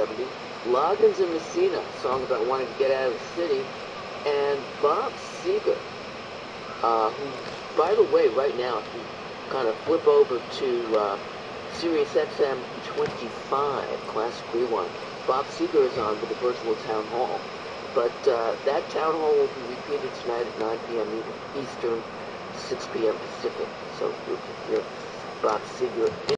Logan's Loggins and Messina, song about wanting to get out of the city. And Bob Seger, uh, who, by the way, right now, if you kind of flip over to uh, Sirius XM 25, Classic Rewind, Bob Seger is on with the virtual town hall. But uh, that town hall will be repeated tonight at 9 p.m. Eastern, 6 p.m. Pacific. So if you're Bob Seger